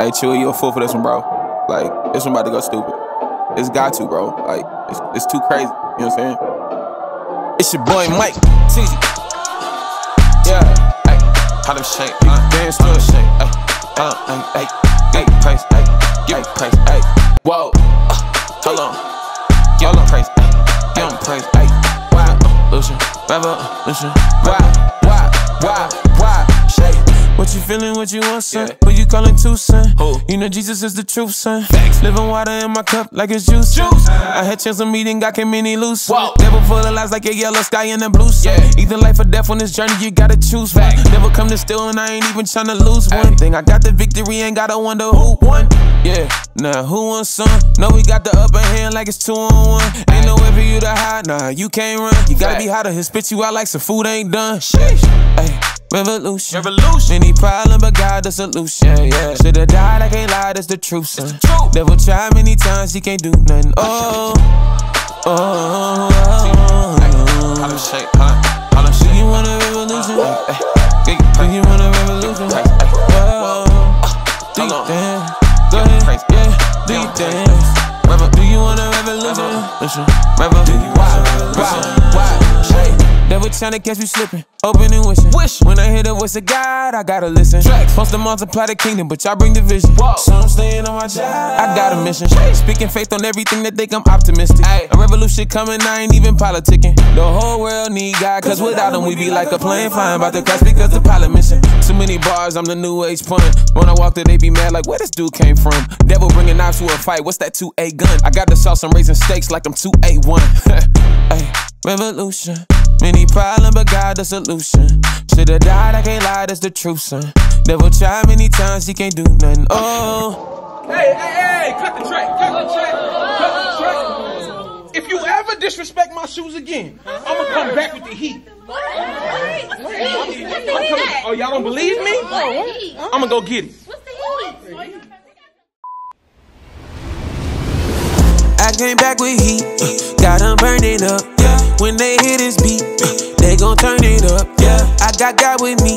Hey, chill, you a fool for this one, bro. Like, this one about to go stupid. It's got to, bro. Like, it's, it's too crazy. You know what I'm saying? It's your boy Mike. Teezy. Yeah, hey, how them shake, uh, dance to a shake, hey, uh, hey, hey, hey, praise, hey, give me praise, hey, whoa, uh, hold on, give me praise, hey, give me praise, hey, why, Lucian, revolution, why, why, why, why. What you feeling, what you want, son? Yeah. Who you calling to, son? Who? You know Jesus is the truth, son. Facts. Living water in my cup like it's juice. Juice. I had chance of meeting, got came many loose. Whoa. Devil full of lies like a yellow sky in the blue sun. Yeah. Either life or death on this journey, you gotta choose one. Facts. Never come to steal, and I ain't even tryna lose one thing. I got the victory, ain't gotta wonder who won. Yeah, nah, who won some? No, we got the upper hand like it's two on one. Ain't no way for you to hide, nah, you can't run. You gotta be hotter, he'll spit you out like some food ain't done. Sheesh. Ay, revolution. Revolution. Many problem, but God the solution. Yeah, Should've died, I can't lie, that's the truth, son. truth. Devil tried many times, he can't do nothing. Oh, oh, oh, oh. Shake, huh? How them Do you want a revolution? Do you want a revolution? Whoa. Do you dance? Go ahead, yeah. Do you dance? Do you want a revolution? Revolution. Why? Why? Why? Devil tryna catch me slipping, Open and wishing. Wish. When I hear the voice of God, I gotta listen. Tracks. Supposed to multiply the kingdom, but y'all bring division. Whoa. So I'm staying on my job. I got a mission. Speaking faith on everything that think I'm optimistic. Ay. A revolution coming, I ain't even politicking. The whole world need God, cause without him we be like a plane flying about to crash because the pilot missing. Too many bars, I'm the new age pun. When I walk through, they be mad like, where this dude came from? Devil bringing knives to a fight, what's that 2A gun? I got the sauce, I'm raising stakes like I'm 2A1. Revolution. Many problem, but God the solution. Should've died, I can't lie, that's the truth, son. Devil tried many times, he can't do nothing. Oh, Hey, hey, hey, cut the track, cut the track, cut the track. If you ever disrespect my shoes again, I'm gonna come back with the heat. I'm coming, oh, y'all don't believe me? I'm gonna go get it. I came back with heat, got them burning up. When they hear this beat, they gon' turn it up. Yeah. I got God with me,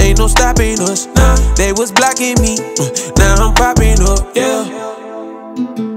ain't no stopping us. Nah, they was blocking me, now I'm popping up. Yeah.